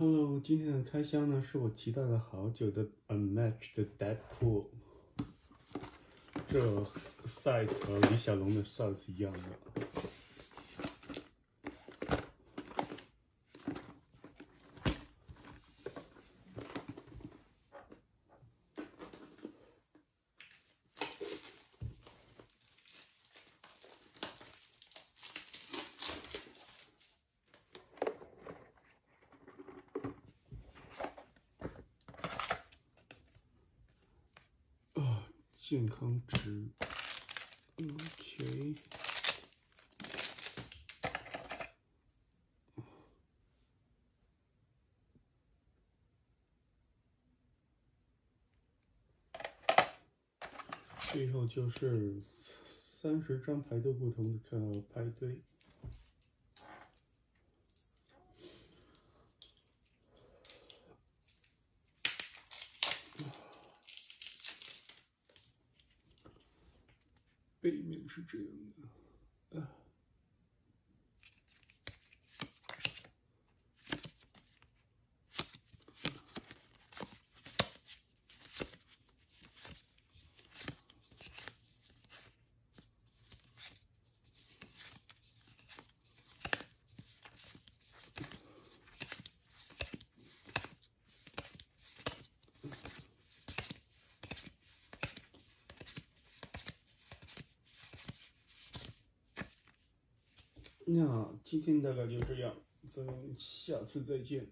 Hello，今天的开箱呢是我期待了好久的 Unmatched 的 Deadpool，这 size 和李小龙的 size 一样的。健康值，OK，最后就是三十张牌都不同的牌堆。背面是这样的，那今天大概就这样，咱们下次再见。